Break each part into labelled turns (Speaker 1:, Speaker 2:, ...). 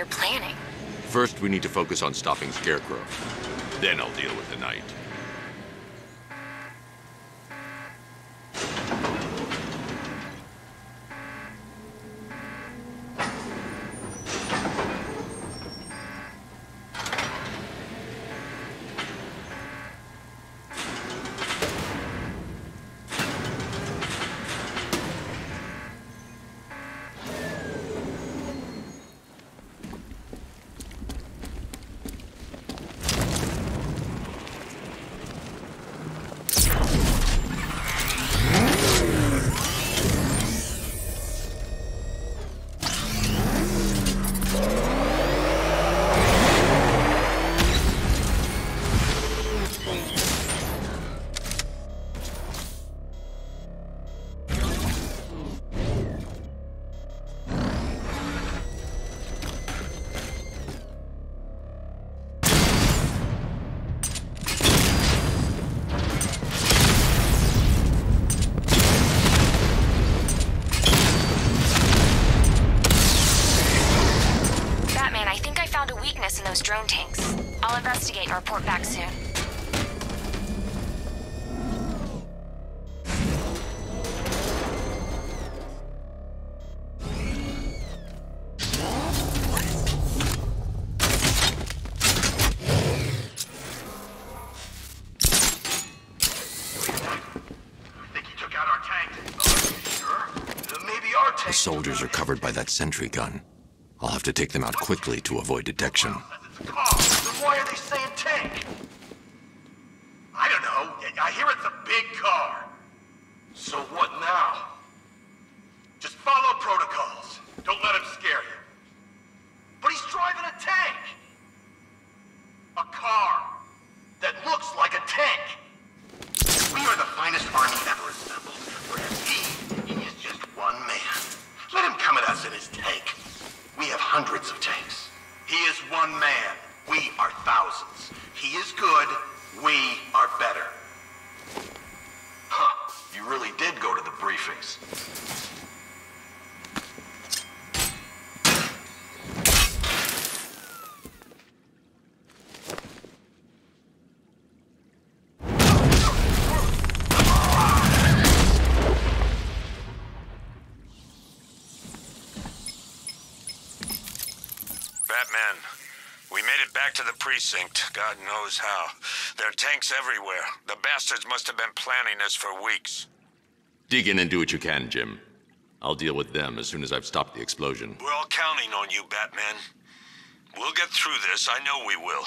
Speaker 1: they're planning?
Speaker 2: First, we need to focus on stopping Scarecrow. Then I'll deal with the Knight.
Speaker 1: Investigate and report back soon.
Speaker 3: Think he took out our tank? Sure. Maybe our tank.
Speaker 2: The soldiers are covered by that sentry gun. I'll have to take them out quickly to avoid detection.
Speaker 3: It's a car. Then why are they saying tank? I don't know. I- I hear it's a big car. So what now? Just follow protocols. Don't let him scare you. But he's driving a tank. A car that looks like a tank. We are the finest army ever assembled, whereas he, he is just one man. Let him come at us in his tank. We have hundreds of tanks. He is one man. We are thousands. He is good. We are better. Huh. You really did go to the briefings.
Speaker 4: Batman, we made it God knows how. There are tanks everywhere. The bastards must have been planning this for weeks.
Speaker 2: Dig in and do what you can, Jim. I'll deal with them as soon as I've stopped the explosion.
Speaker 4: We're all counting on you, Batman. We'll get through this. I know we will.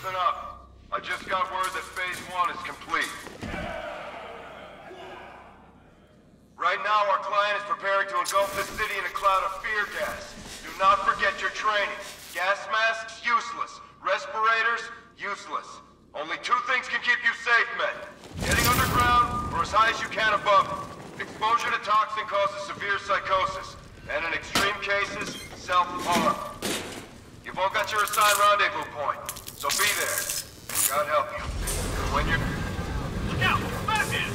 Speaker 3: Listen up. I just got word that phase one is complete. Right now, our client is preparing to engulf the city in a cloud of fear gas. Do not forget your training. Gas masks, useless. Respirators, useless. Only two things can keep you safe, men. Getting underground, or as high as you can above it. Exposure to toxin causes severe psychosis. And in extreme cases, self-harm. You've all got your assigned rendezvous point, so be there. God help you. When you're... Look out! Batman!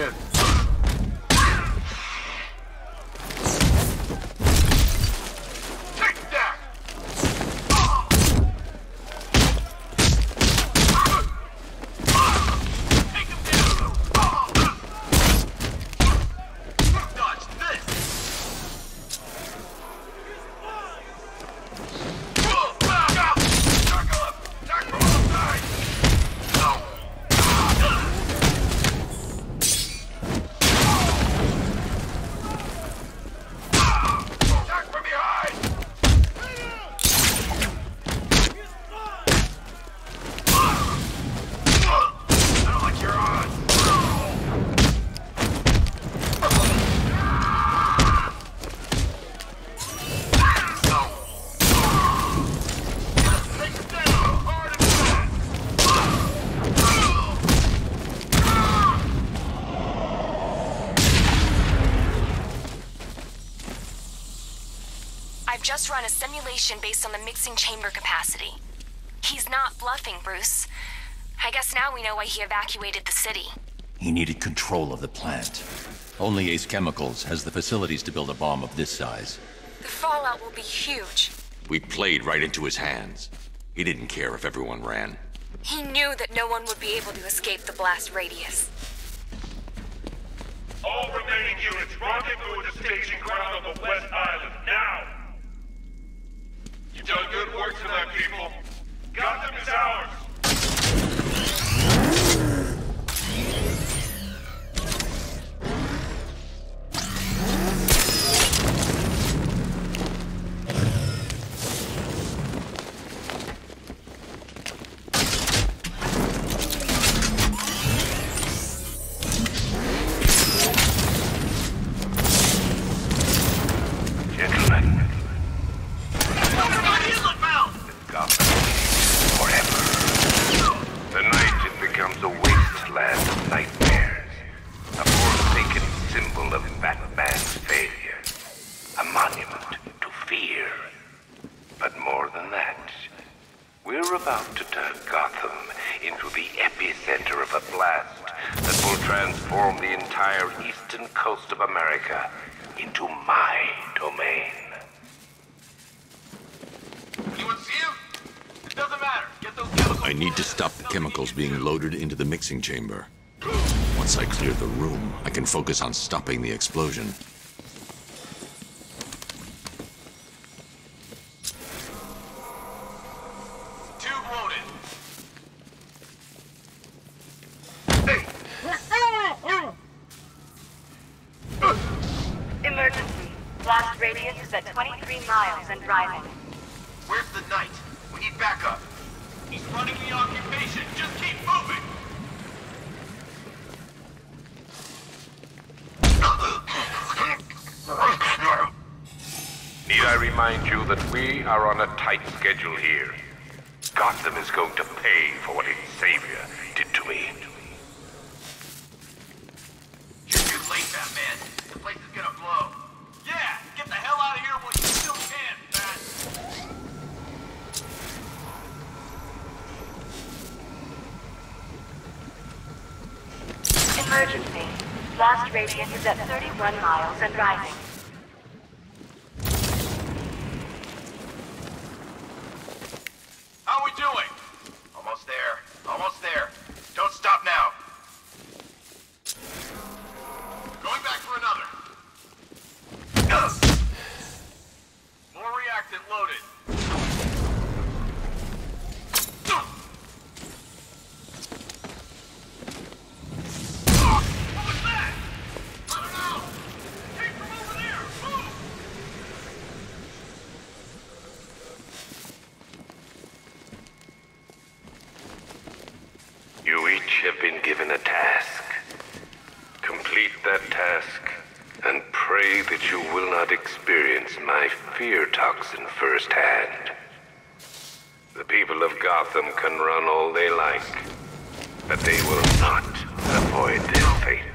Speaker 1: target. Just run a simulation based on the mixing chamber capacity. He's not bluffing, Bruce. I guess now we know why he evacuated the city.
Speaker 5: He needed control of the plant.
Speaker 2: Only Ace Chemicals has the facilities to build a bomb of this size.
Speaker 1: The fallout will be huge.
Speaker 2: We played right into his hands. He didn't care if everyone ran.
Speaker 1: He knew that no one would be able to escape the blast radius.
Speaker 6: All remaining units, rendezvous at the staging ground on the West Island, now! You've done good work tonight, people. Gotham is ours!
Speaker 2: Chamber. Once I clear the room, I can focus on stopping the explosion.
Speaker 3: Tube loaded.
Speaker 7: Emergency. Blast radius is at 23 miles and rising.
Speaker 3: Where's the knight? We need backup. He's running the occupation. Just keep moving.
Speaker 8: Need I remind you that we are on a tight schedule here? Gotham is going to pay for what its savior did to me.
Speaker 3: You're too late, Batman. The place is gonna blow. Yeah, get the hell out of here while you still can, Bat.
Speaker 7: Emergency. Blast radius is at 31 miles and rising.
Speaker 3: How we doing? Almost there. Almost there. Don't stop now. Going back for another. More reactant loaded. What was that? I don't know. It came from over there. Move!
Speaker 8: You each have been given a task. Complete that task, and pray that you will not experience my fear toxin firsthand. The people of Gotham can run all they like, but they will not avoid their fate.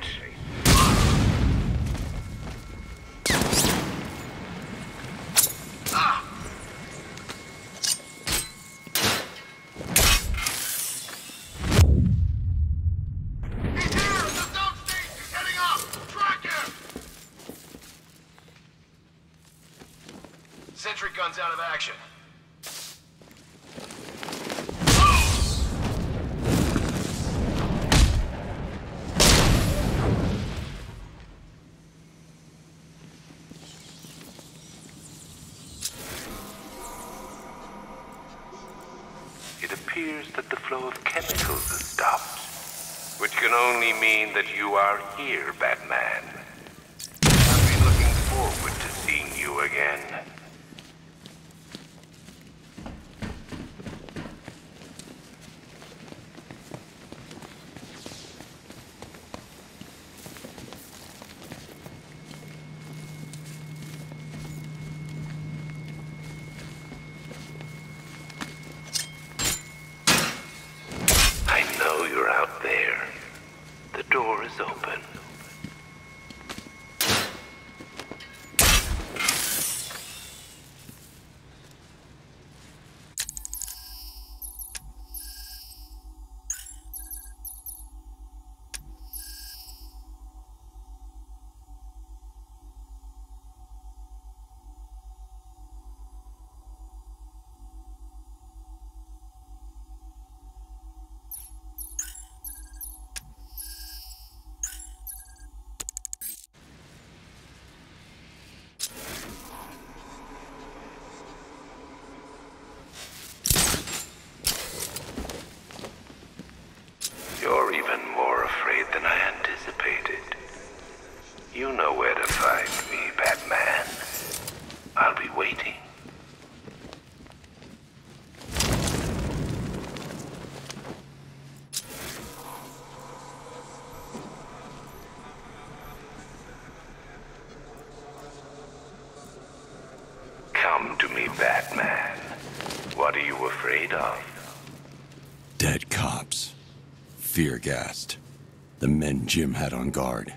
Speaker 3: The
Speaker 2: men Jim had on guard.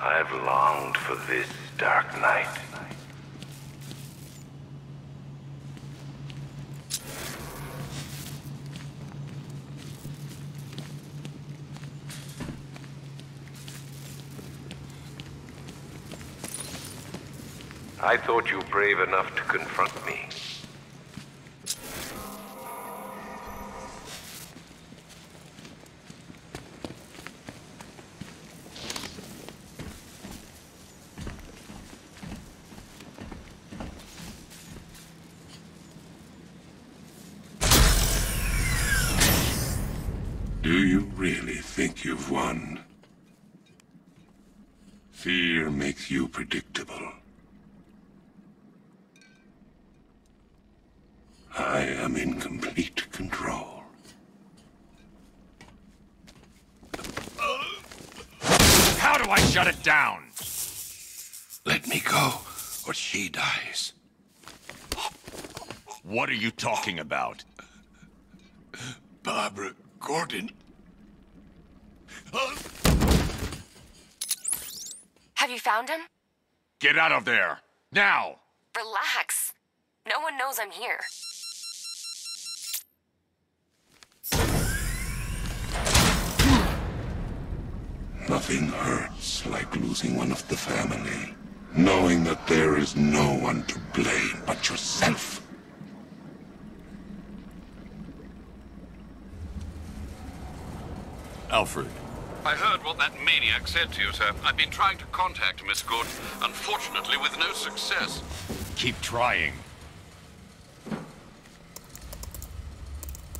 Speaker 8: I've longed for this dark night. I thought you brave enough to confront me.
Speaker 9: Do you really think you've won? Fear makes you predictable. I am in complete control.
Speaker 2: How do I shut it down?
Speaker 9: Let me go, or she dies.
Speaker 2: What are you talking about?
Speaker 9: Barbara Gordon.
Speaker 1: Have you found him?
Speaker 2: Get out of there! Now!
Speaker 1: Relax. No one knows I'm here.
Speaker 9: Nothing hurts like losing one of the family. Knowing that there is no one to blame but yourself.
Speaker 2: Alfred,
Speaker 10: I heard what that maniac said to you, sir. I've been trying to contact Miss Gordon, unfortunately with no success.
Speaker 2: keep trying.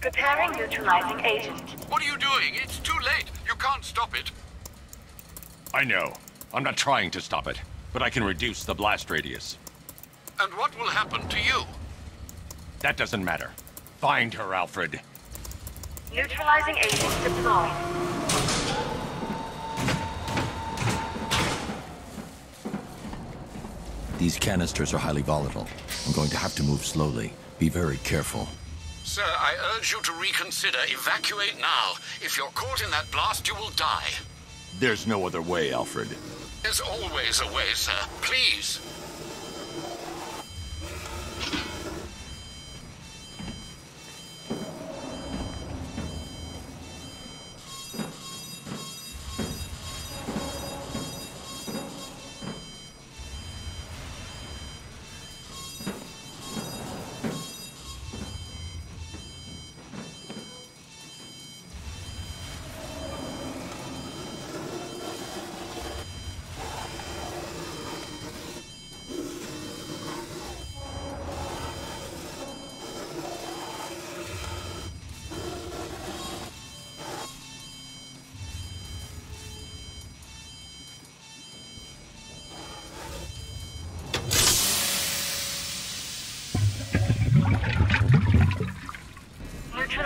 Speaker 7: Preparing neutralizing agent.
Speaker 10: What are you doing? It's too late. You can't stop it.
Speaker 2: I know. I'm not trying to stop it, but I can reduce the blast radius.
Speaker 10: And what will happen to you?
Speaker 2: That doesn't matter. Find her, Alfred.
Speaker 7: Neutralizing agent deployed.
Speaker 2: These canisters are highly volatile. I'm going to have to move slowly. Be very careful.
Speaker 10: Sir, I urge you to reconsider. Evacuate now. If you're caught in that blast, you will die.
Speaker 2: There's no other way, Alfred.
Speaker 10: There's always a way, sir. Please.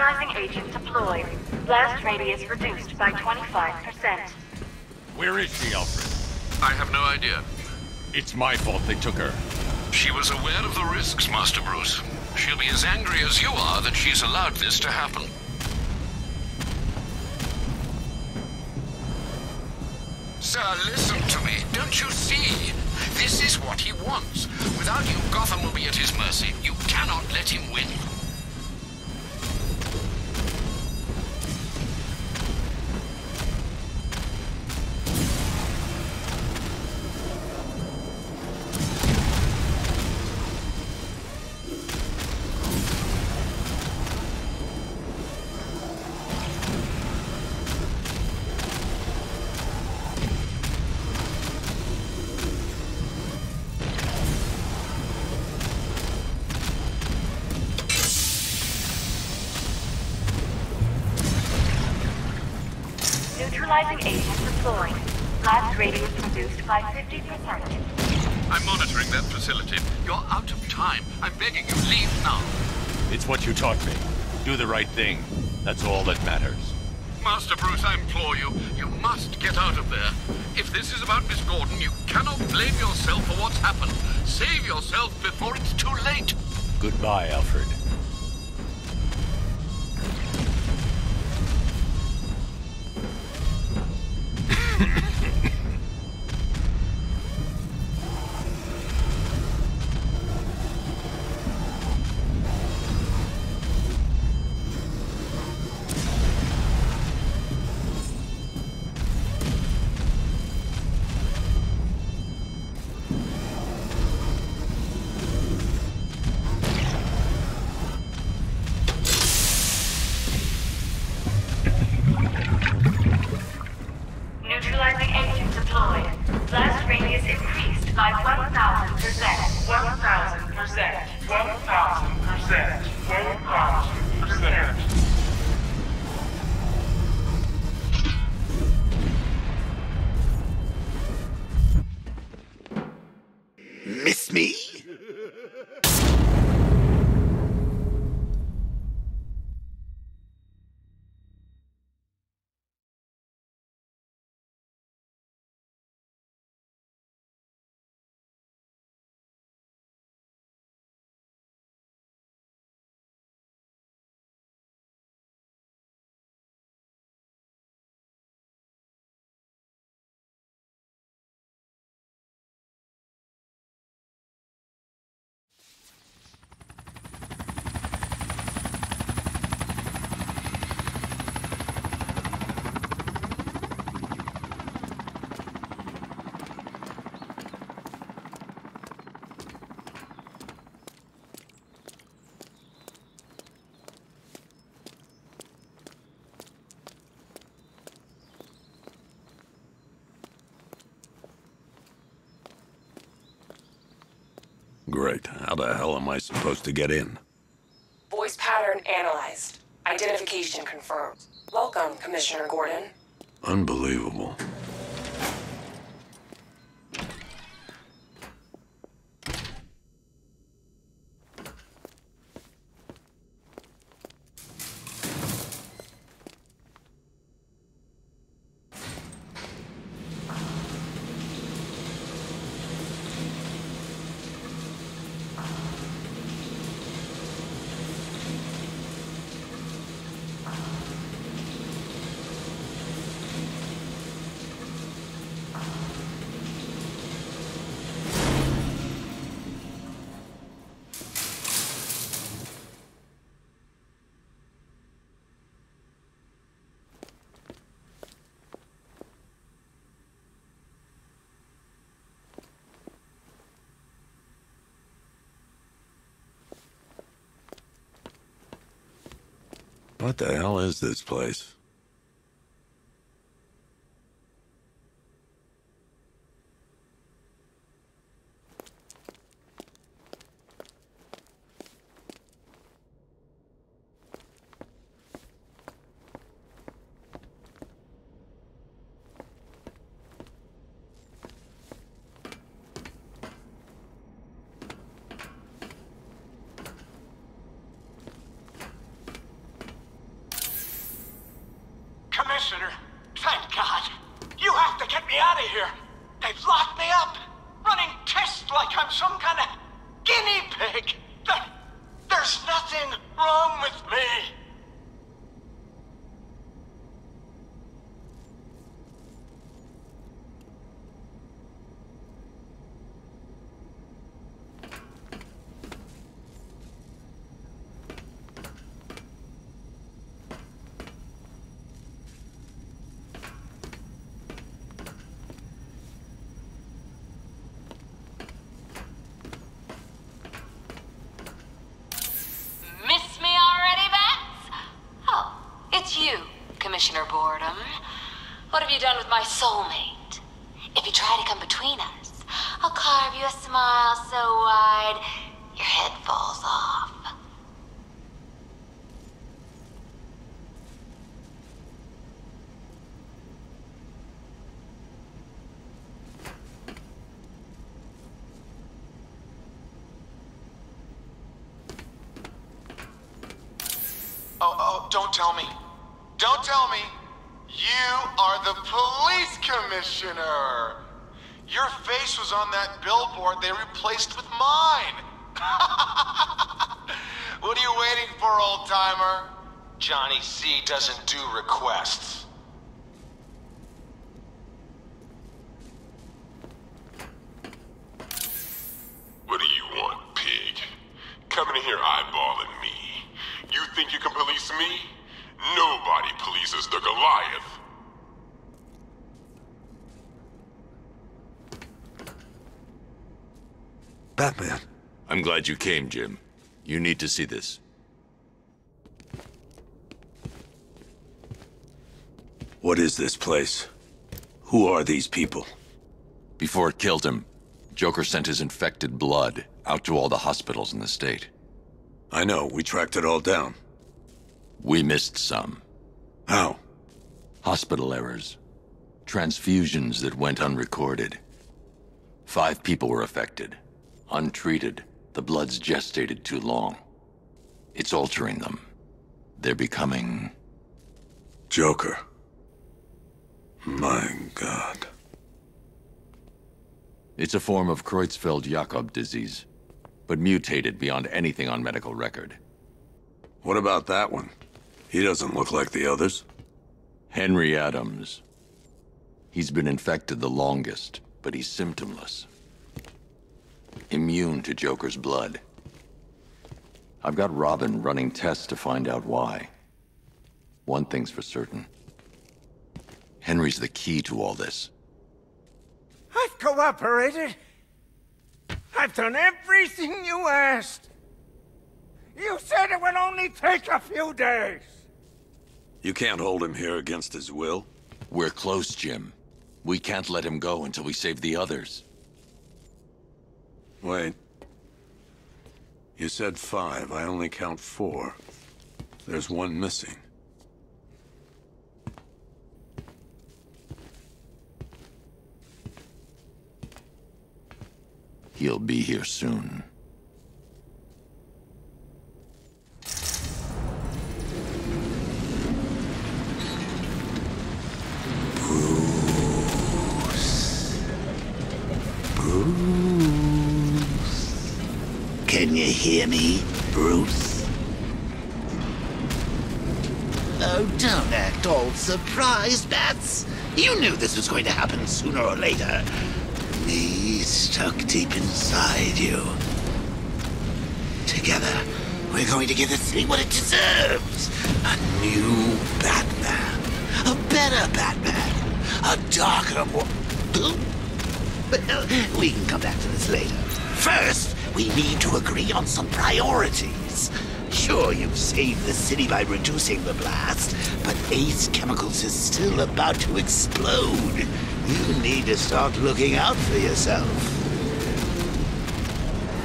Speaker 7: Neutralizing agent deployed. Blast radius reduced by 25%.
Speaker 2: Where is she, Alfred?
Speaker 10: I have no idea.
Speaker 2: It's my fault they took her.
Speaker 10: She was aware of the risks, Master Bruce. She'll be as angry as you are that she's allowed this to happen. Sir, listen to me. Don't you see? This is what he wants. Without you, Gotham will be at his mercy. You cannot let him win.
Speaker 7: Do the right thing. That's all that matters.
Speaker 9: Master Bruce, I implore you, you must get out of there. If this is about Miss Gordon, you cannot blame yourself for what's happened. Save yourself before it's too late.
Speaker 7: Goodbye, Alfred.
Speaker 6: 1,000%.
Speaker 5: Great. How the hell am I supposed to get in?
Speaker 1: Voice pattern analyzed. Identification confirmed. Welcome, Commissioner Gordon.
Speaker 5: Unbelievable. What the hell is this place?
Speaker 11: Commissioner, thank God. You have to get me out of here. They've locked me up, running tests like I'm some kind of guinea pig. There- There's nothing wrong with me.
Speaker 12: Miss me already, Bats? Oh, it's you, Commissioner Boredom. What have you done with my soulmate? If you try to come between us, I'll carve you a smile so wide your head falls off.
Speaker 13: Oh, don't tell me. Don't tell me. You are the police commissioner. Your face was on that billboard they replaced with mine. what are you waiting for, old timer? Johnny C doesn't do requests.
Speaker 9: What do you want, pig? Coming in here eyeballing me. You think you can police me? Nobody polices the Goliath.
Speaker 2: Batman. I'm glad you came, Jim. You need to see this.
Speaker 5: What is this place? Who are these people?
Speaker 2: Before it killed him, Joker sent his infected blood out to all the hospitals in the state.
Speaker 5: I know, we tracked it all down.
Speaker 2: We missed some.
Speaker 5: How?
Speaker 2: Hospital errors. Transfusions that went unrecorded. Five people were affected. Untreated, the blood's gestated too long. It's altering them. They're becoming...
Speaker 5: Joker. My god.
Speaker 2: It's a form of Creutzfeldt-Jakob disease, but mutated beyond anything on medical record.
Speaker 5: What about that one? He doesn't look like the others.
Speaker 2: Henry Adams. He's been infected the longest, but he's symptomless. Immune to Joker's blood. I've got Robin running tests to find out why. One thing's for certain. Henry's the key to all this.
Speaker 14: I've cooperated. I've done everything you asked. You said it would only take a few days.
Speaker 5: You can't hold him here against his will.
Speaker 2: We're close, Jim. We can't let him go until we save the others.
Speaker 5: Wait. You said five. I only count four. There's one missing.
Speaker 2: He'll be here soon.
Speaker 15: You hear me, Bruce? Oh, don't act all surprised, Bats. You knew this was going to happen sooner or later. Me stuck deep inside you. Together, we're going to give this city what it deserves. A new Batman. A better Batman. A darker, more... Well, we can come back to this later. First, we need to agree on some priorities. Sure, you've saved the city by reducing the blast, but Ace Chemicals is still about to explode. You need to start looking out for yourself.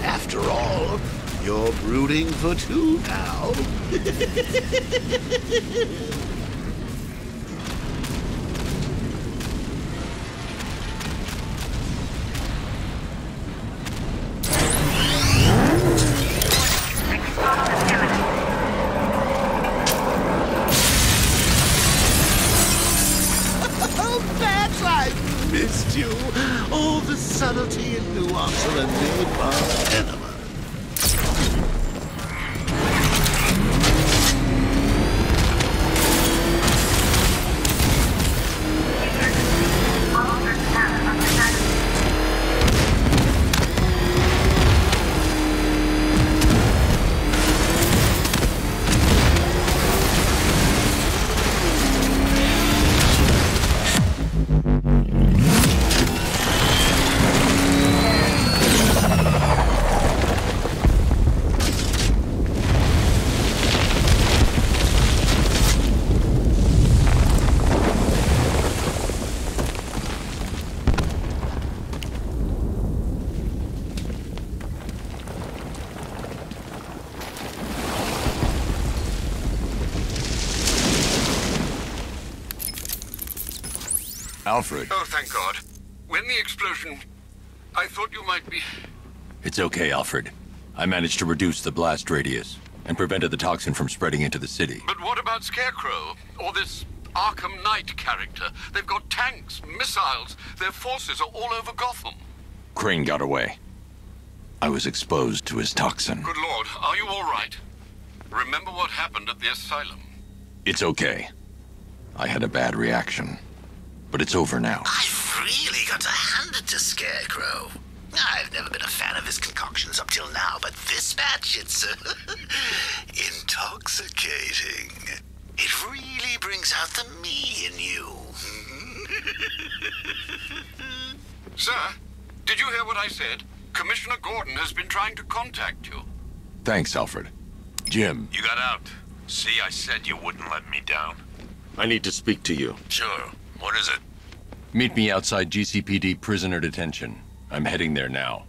Speaker 15: After all, you're brooding for two now.
Speaker 2: Alfred,
Speaker 10: Oh, thank God. When the explosion... I thought you might be...
Speaker 2: it's okay, Alfred. I managed to reduce the blast radius. and prevented the toxin from spreading into the city.
Speaker 9: But what about Scarecrow? Or this Arkham Knight character? They've got tanks, missiles. Their forces are all over Gotham.
Speaker 2: Crane got away. I was exposed to his toxin.
Speaker 9: Good lord, are you all right? Remember what happened at the asylum?
Speaker 2: It's okay. I had a bad reaction. But it's over now.
Speaker 15: I've really got to hand it to Scarecrow. I've never been a fan of his concoctions up till now, but this batch, it's uh, intoxicating. It really brings out the me in you.
Speaker 9: Sir, did you hear what I said? Commissioner Gordon has been trying to contact you.
Speaker 2: Thanks, Alfred. Jim.
Speaker 4: You got out. See, I said you wouldn't let me down.
Speaker 16: I need to speak to you.
Speaker 4: Sure. What is it?
Speaker 2: Meet me outside GCPD prisoner detention. I'm heading there now.